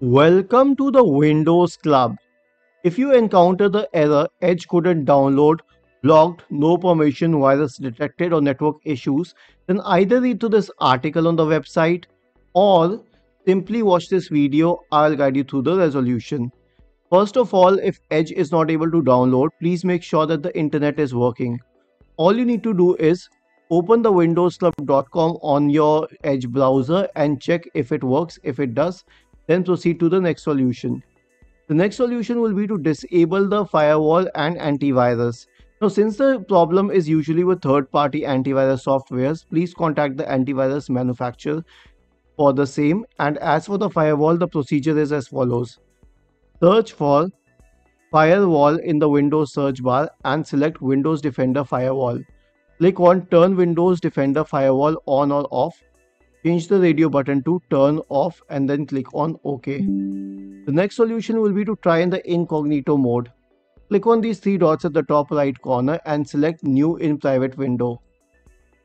Welcome to the Windows Club. If you encounter the error Edge couldn't download, blocked, no permission, virus detected, or network issues, then either read to this article on the website or simply watch this video. I'll guide you through the resolution. First of all, if Edge is not able to download, please make sure that the internet is working. All you need to do is open the windowsclub.com on your Edge browser and check if it works. If it does, then proceed to the next solution. The next solution will be to disable the firewall and antivirus. Now, since the problem is usually with third-party antivirus softwares, please contact the antivirus manufacturer for the same. And as for the firewall, the procedure is as follows. Search for firewall in the Windows search bar and select Windows Defender Firewall. Click on Turn Windows Defender Firewall on or off Change the radio button to turn off and then click on OK. The next solution will be to try in the incognito mode. Click on these three dots at the top right corner and select new in private window.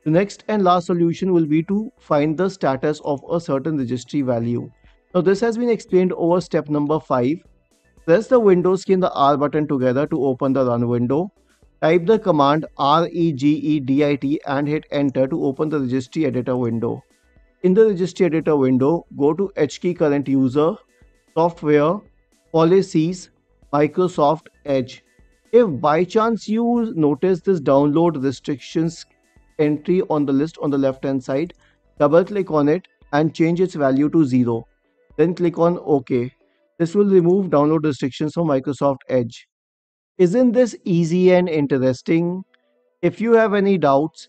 The next and last solution will be to find the status of a certain registry value. Now this has been explained over step number 5. Press the Windows key and the R button together to open the run window. Type the command regedit and hit enter to open the registry editor window. In the registry editor window, go to HKey current user, software, policies, Microsoft Edge. If by chance you notice this download restrictions entry on the list on the left hand side, double click on it and change its value to 0. Then click on OK. This will remove download restrictions from Microsoft Edge. Isn't this easy and interesting? If you have any doubts,